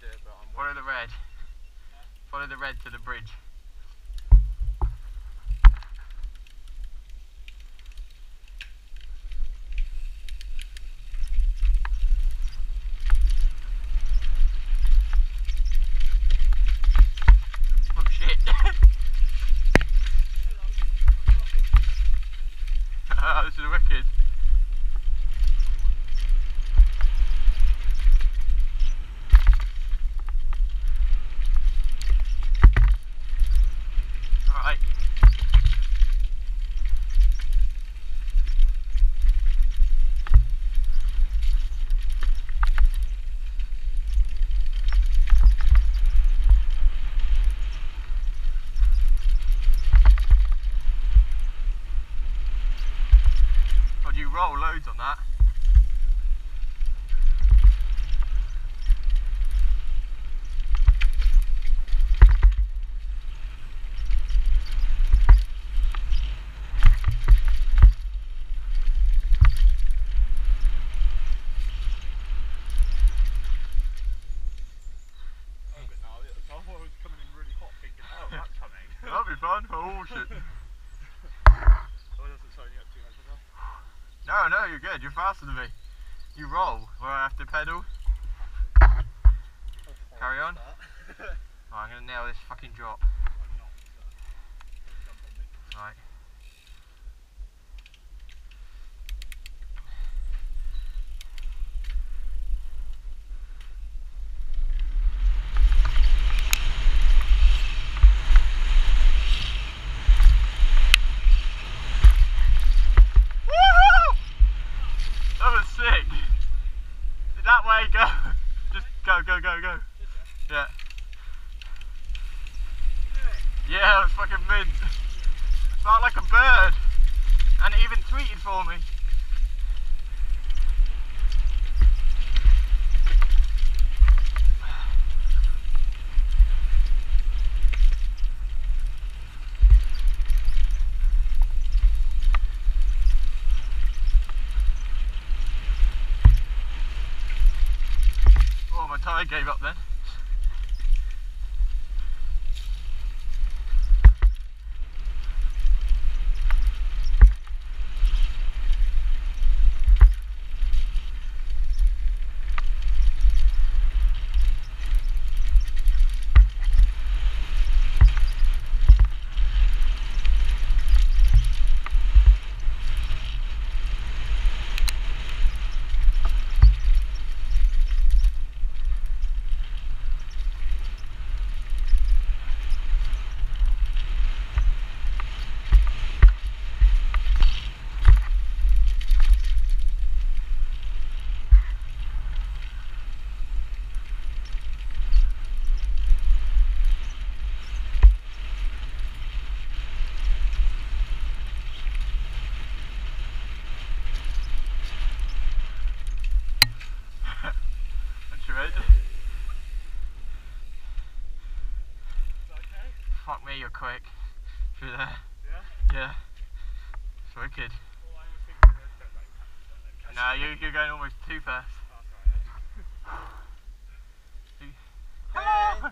do but I'm. Follow the red. Follow the red to the bridge. Oh shit. Ah, this is wicked. Alright. God, you roll loads on that. But no, it was, I thought it was coming in really hot, thinking, oh, that's coming. That'll be fun. Oh shit. Oh, it doesn't sign you up too much, does it? No, no, you're good. You're faster than me. You roll where I have to pedal. Carry on. Oh, I'm gonna nail this fucking drop. I'm not, so. Jump on me. Right. Woohoo! That was sick. That way, go. Just go, go, go, go. Yeah. Yeah, fucking mint. Felt like a bird. And it even tweeted for me. Tyre gave up then. Me, you're quick through there. Yeah? Yeah. It's wicked. No, you, you're going almost too fast. Oh, sorry, Hello!